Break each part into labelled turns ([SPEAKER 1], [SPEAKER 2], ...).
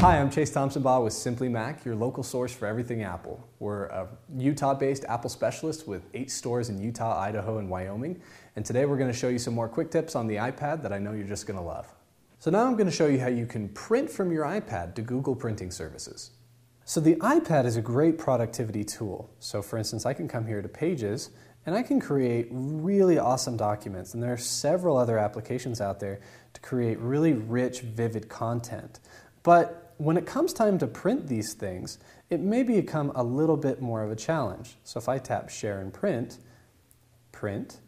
[SPEAKER 1] Hi, I'm Chase Thompson Baugh with Simply Mac, your local source for everything Apple. We're a Utah based Apple specialist with eight stores in Utah, Idaho, and Wyoming. And today we're going to show you some more quick tips on the iPad that I know you're just going to love. So now I'm going to show you how you can print from your iPad to Google Printing Services. So the iPad is a great productivity tool. So for instance, I can come here to Pages and I can create really awesome documents. And there are several other applications out there to create really rich, vivid content. But when it comes time to print these things, it may become a little bit more of a challenge. So if I tap Share and Print, Print,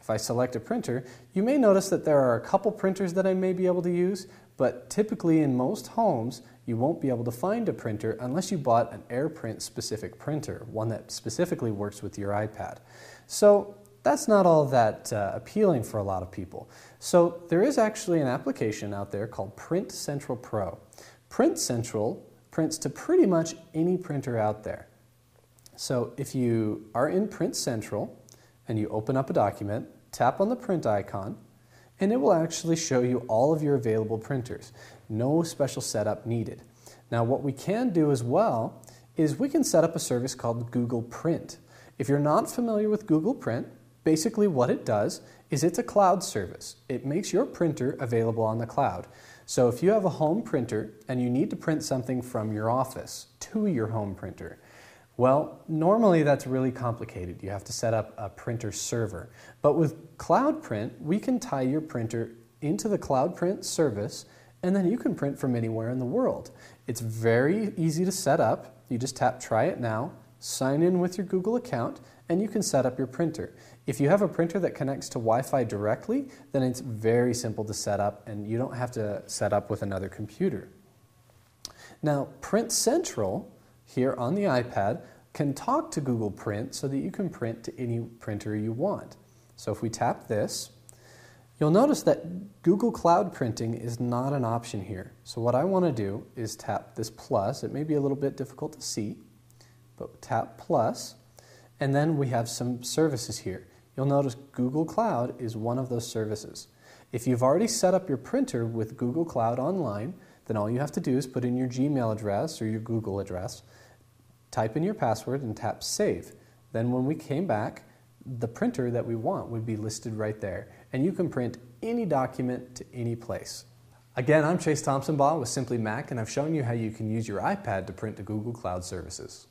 [SPEAKER 1] if I select a printer, you may notice that there are a couple printers that I may be able to use, but typically in most homes, you won't be able to find a printer unless you bought an AirPrint specific printer, one that specifically works with your iPad. So that's not all that uh, appealing for a lot of people. So there is actually an application out there called Print Central Pro. Print Central prints to pretty much any printer out there. So if you are in Print Central and you open up a document, tap on the print icon, and it will actually show you all of your available printers. No special setup needed. Now what we can do as well is we can set up a service called Google Print. If you're not familiar with Google Print, basically what it does is it's a cloud service. It makes your printer available on the cloud. So if you have a home printer and you need to print something from your office to your home printer, well, normally that's really complicated. You have to set up a printer server. But with Cloud Print, we can tie your printer into the Cloud Print service and then you can print from anywhere in the world. It's very easy to set up. You just tap Try It Now, sign in with your Google account, and you can set up your printer. If you have a printer that connects to Wi-Fi directly, then it's very simple to set up and you don't have to set up with another computer. Now, Print Central here on the iPad can talk to Google Print so that you can print to any printer you want. So if we tap this, you'll notice that Google Cloud Printing is not an option here. So what I want to do is tap this plus. It may be a little bit difficult to see, but tap plus, and then we have some services here. You'll notice Google Cloud is one of those services. If you've already set up your printer with Google Cloud Online, then all you have to do is put in your Gmail address or your Google address, type in your password, and tap Save. Then when we came back, the printer that we want would be listed right there, and you can print any document to any place. Again, I'm Chase Thompson Baugh with Simply Mac, and I've shown you how you can use your iPad to print to Google Cloud services.